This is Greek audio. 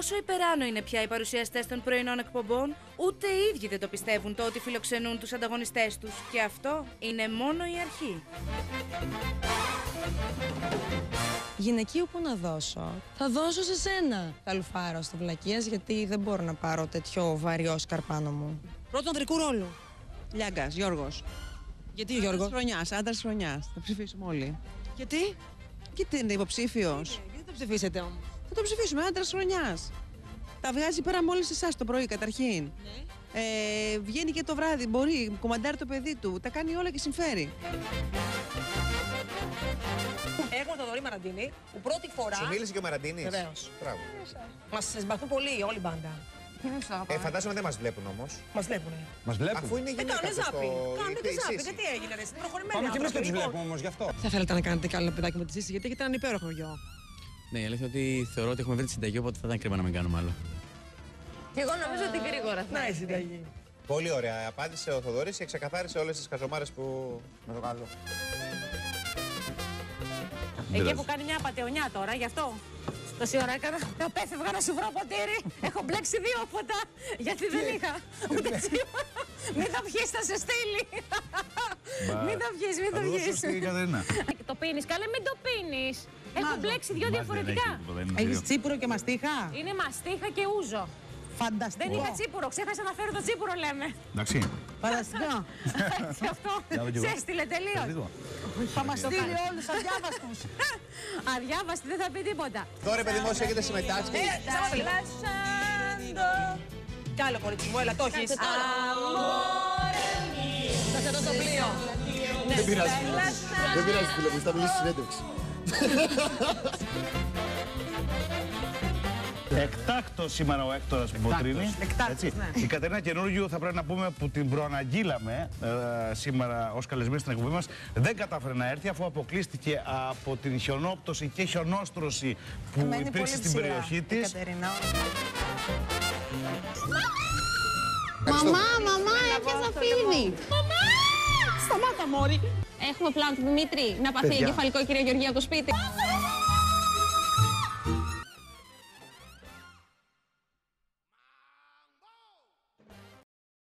Όσο υπεράνω είναι πια οι παρουσιαστές των πρωινών εκπομπών, ούτε οι ίδιοι δεν το πιστεύουν το ότι φιλοξενούν τους ανταγωνιστές τους. Και αυτό είναι μόνο η αρχή. Γυναικείο που να δώσω. Θα δώσω σε σένα. Θα λουφάρω στο βλακίας γιατί δεν μπορώ να πάρω τέτοιο βαρύ Όσκαρ πάνω μου. Πρώτο ανδρικού ρόλου. Λιάγκας, Γιώργος. Γιατί ο Γιώργο. Χρονιάς, άντρας χρονιάς. Θα ψηφίσουμε όλοι. Γιατί; Γιατί είναι υποψήφιος. Γιατί το ψηφίσετε όμως; Θα το ψηφίσουμε, άντρας χρονιάς. Τα βγάζει πέρα μόλις εσάς το πρωί καταρχήν. Ναι. Ε, βγαίνει και το βράδυ, μπορεί, κομμαντάρει το παιδί του. Τα κάνει όλα και συμφέρει. Έχουμε τον Δωρή Μαραντίνη που πρώτη φορά. Σου μίλησε και ο Μαραντίνης; Βεβαίως. Μπράβο. Μας συμπαθούν πολύ όλη η μπάντα. Ε, φαντάζομαι δεν μας βλέπουν όμως. Μας βλέπουν. Μας βλέπουν. Αφού είναι Ε, γυναίκα. κάνουν πώς ζάπη. το- Κάνουν είτε και η ζάπη. Σύση. Δεν τι έγινε, ρε. Είναι προχωρημένοι. Πάμε και εμείς άνθρωποι, και τους λοιπόν. βλέπουμε όμως γι' αυτό. Θα θέλετε να κάνετε κι άλλο παιδάκι με τη Σύση γιατί έχετε έναν υπέροχο γιο. Ναι, η αλήθεια είναι ότι θεωρώ ότι έχουμε βρει τη συνταγή, οπότε θα ήταν κρίμα να μην κάνουμε άλλο. Και εγώ νομίζω ότι γρήγορα θα Να η έρθει. συνταγή. Πολύ ωραία. Απάντησε ο Θοδωρής και ξεκαθάρισε όλες τις καζομάρε που. Με το καλό. Εκεί που κάνει μια πατεωνιά τώρα, γι' αυτό. Τόση ώρα έκανα. Απέφευγα να σου βρω ποτήρι. Έχω μπλέξει δύο ποτά. Γιατί δεν είχα. Ούτε τσίπουρο. Μην τα πιείς, θα σε στείλει. Μην τα πιείς, μην τα πιείς. Κατερίνα. Το πίνεις, καλέ, μην το πίνεις. Έχω μπλέξει δύο διαφορετικά. Έχει τσίπουρο και μαστίχα; Είναι μαστίχα και ούζο. Δεν Φανταστικό. είχα τσίπουρο, ξέχασα να φέρω το τσίπουρο, λέμε. Εντάξει. Φανταστικό. Έτσι αυτό. Για δω κι εγώ. Σε έστειλε τελείως. Θα μας στείλει όλους αδιάβαστους. Αδιάβαστη, δεν θα πει τίποτα. Τώρα, παιδί μου, όσοι έχετε συμμετάσχει. Κι άλλο κορίτσι μου, έλα, το έχεις. Θα σε δω το πλοίο. Δεν πειράζει. Δεν πειράζει, φίλε μου, θα μιλήσει συνέντευξη. Εκτάκτος σήμερα ο Έκτορας Μποτρίνη. Εκτάκτος, Έτσι. ναι. Η Κατερίνα Καινούργιου θα πρέπει να πούμε που την προαναγγείλαμε ε, σήμερα ως καλεσμένη στην εκπομπή μας. Δεν κατάφερε να έρθει αφού αποκλείστηκε από την χιονόπτωση και χιονόστρωση που Μένει υπήρξε πολύ στην ψηλά, περιοχή η της. Κατερίνα. Μαμά, μαμά, έπιασα φίδι. Σταμάτα, Μόρι. Έχουμε πλάνο του Δημήτρη να παθεί Παιδιά. εγκεφαλικό η κυρία Γεωργία από το σπίτι.